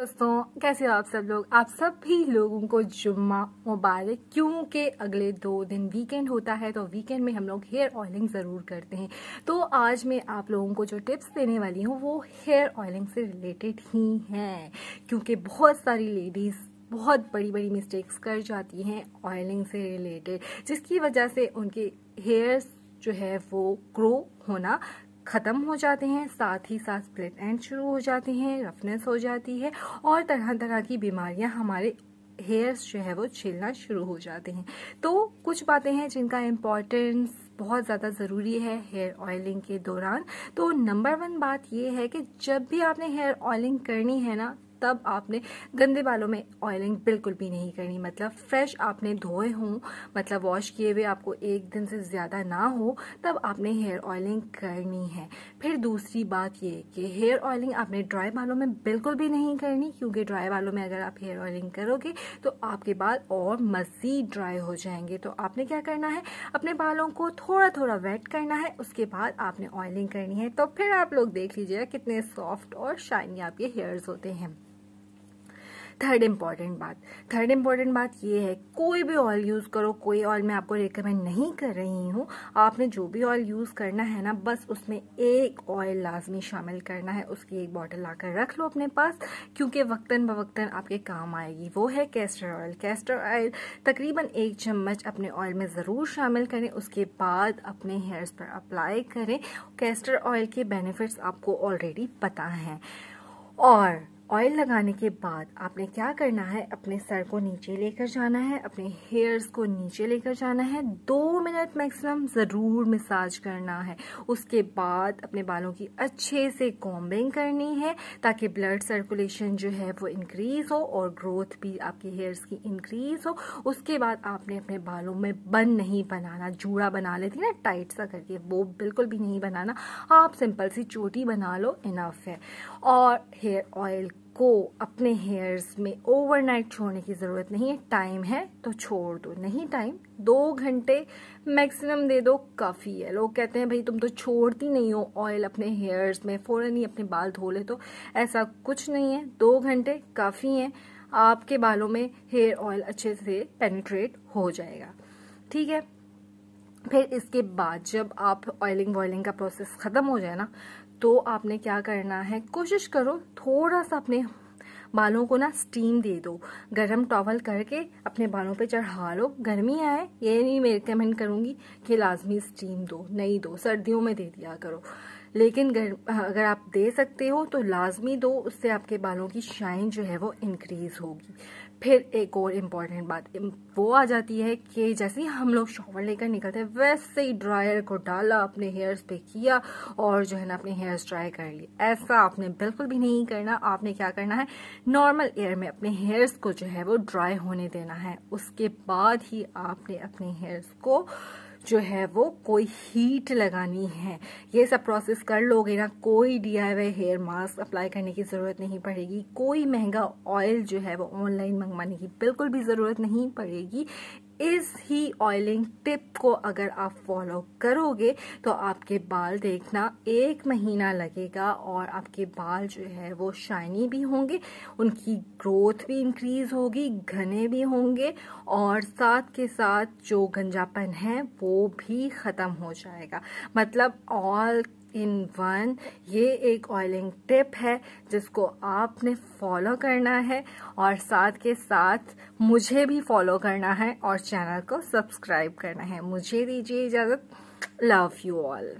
दोस्तों, कैसे हो आप सब लोग? आप सभी लोगों को जुम्मा मुबारक। क्योंकि अगले दो दिन वीकेंड होता है तो वीकेंड में हम लोग हेयर ऑयलिंग ज़रूर करते हैं। तो आज मैं आप लोगों को जो टिप्स देने वाली हूँ, वो हेयर ऑयलिंग से रिलेटेड ही हैं। क्योंकि बहुत सारी लेडीज़ बहुत बड़ी बड़ी मिस्टेक्स कर जाती हैं ऑयलिंग से रिलेटेड जिसकी वजह से उनके हेयर्स जो है वो ग्रो होना ख़त्म हो जाते हैं, साथ ही साथ स्प्लिट एंड शुरू हो जाते हैं रफनेस हो जाती है और तरह तरह की बीमारियाँ हमारे हेयर्स जो है वो छिलना शुरू हो जाते हैं। तो कुछ बातें हैं जिनका इम्पोर्टेंस बहुत ज़्यादा ज़रूरी है हेयर ऑयलिंग के दौरान। तो नंबर वन बात ये है कि जब भी आपने हेयर ऑयलिंग करनी है ना तब आपने गंदे बालों में ऑयलिंग बिल्कुल भी नहीं करनी। मतलब फ्रेश आपने धोए हों मतलब वॉश किए हुए आपको एक दिन से ज़्यादा ना हो, तब आपने हेयर ऑयलिंग करनी है। फिर दूसरी बात ये कि हेयर ऑयलिंग आपने ड्राई बालों में बिल्कुल भी नहीं करनी, क्योंकि ड्राई बालों में अगर आप हेयर ऑयलिंग करोगे तो आपके बाल और मज़ीद ड्राई हो जाएँगे। तो आपने क्या करना है? अपने बालों को थोड़ा थोड़ा वेट करना है, उसके बाद आपने ऑयलिंग करनी है। तो फिर आप लोग देख लीजिएगा कितने सॉफ्ट और शाइनी आपके हेयर्स होते हैं। थर्ड इंपॉर्टेंट बात। थर्ड इंपॉर्टेंट बात ये है, कोई भी ऑयल यूज़ करो, कोई ऑयल मैं आपको रिकमेंड नहीं कर रही हूँ। आपने जो भी ऑयल यूज़ करना है ना, बस उसमें एक ऑयल लाजमी शामिल करना है, उसकी एक बॉटल लाकर रख लो अपने पास, क्योंकि वक्तन बवक्तन आपके काम आएगी। वो है कैस्टर ऑयल कैस्टर ऑयल तकरीबन एक चम्मच अपने ऑयल में ज़रूर शामिल करें, उसके बाद अपने हेयर्स पर अप्लाई करें। कैस्टर ऑयल के बेनिफिट्स आपको ऑलरेडी पता हैं। और ऑयल लगाने के बाद आपने क्या करना है? अपने सर को नीचे लेकर जाना है, अपने हेयर्स को नीचे लेकर जाना है। दो मिनट मैक्सिमम ज़रूर मसाज करना है। उसके बाद अपने बालों की अच्छे से कॉम्बिंग करनी है, ताकि ब्लड सर्कुलेशन जो है वो इंक्रीज हो और ग्रोथ भी आपके हेयर्स की इंक्रीज हो। उसके बाद आपने अपने बालों में बन नहीं बनाना, जूड़ा बना लेती ना टाइट सा करके, वो बिल्कुल भी नहीं बनाना। आप सिंपल सी चोटी बना लो इनफ है। और हेयर ऑयल को अपने हेयर्स में ओवरनाइट छोड़ने की ज़रूरत नहीं है। टाइम है तो छोड़ दो। नहीं टाइम दो घंटे मैक्सिमम दे दो। काफ़ी है। लोग कहते हैं, भाई, तुम तो छोड़ती नहीं हो ऑयल अपने हेयर्स में। फ़ौरन ही अपने बाल धो ले तो। ऐसा कुछ नहीं है। दो घंटे काफ़ी हैं। आपके बालों में हेयर ऑयल अच्छे से पेनिट्रेट हो जाएगा। ठीक है? फिर इसके बाद जब आप ऑयलिंग वॉयलिंग का प्रोसेस ख़त्म हो जाए ना तो आपने क्या करना है, कोशिश करो थोड़ा सा अपने बालों को ना स्टीम दे दो। गर्म टॉवल करके अपने बालों पे चढ़ा लो। गर्मी आए, ये नहीं मैं रिकमेंड करूँगी कि लाजमी स्टीम दो, नहीं दो, सर्दियों में दे दिया करो। लेकिन अगर आप दे सकते हो तो लाजमी दो, उससे आपके बालों की शाइन जो है वो इंक्रीज होगी। फिर एक और इंपॉर्टेंट बात वो आ जाती है कि जैसे ही हम लोग शॉवर लेकर निकलते हैं, वैसे ही ड्रायर को डाला, अपने हेयर्स पे किया, और जो है ना, अपने हेयर्स ड्राई कर लिए। ऐसा आपने बिल्कुल भी नहीं करना। आपने क्या करना है? नॉर्मल एयर में अपने हेयर्स को जो है वो ड्राई होने देना है। उसके बाद ही आपने अपने हेयर्स को जो है वो कोई हीट लगानी है। ये सब प्रोसेस कर लोगे ना, कोई डीआईवाई हेयर मास्क अप्लाई करने की ज़रूरत नहीं पड़ेगी। कोई महँगा ऑयल जो है वो ऑनलाइन मंगवाने की बिल्कुल भी ज़रूरत नहीं पड़ेगी। इस ही ऑयलिंग टिप को अगर आप फॉलो करोगे तो आपके बाल देखना एक महीना लगेगा और आपके बाल जो है वो शाइनी भी होंगे, उनकी ग्रोथ भी इंक्रीज होगी, घने भी होंगे और साथ के साथ जो गंजापन है वो भी ख़त्म हो जाएगा। मतलब ऑल इन वन, ये एक ऑयलिंग टिप है जिसको आपने फॉलो करना है और साथ के साथ मुझे भी फॉलो करना है और चैनल को सब्सक्राइब करना है। मुझे दीजिए इजाज़त। Love you all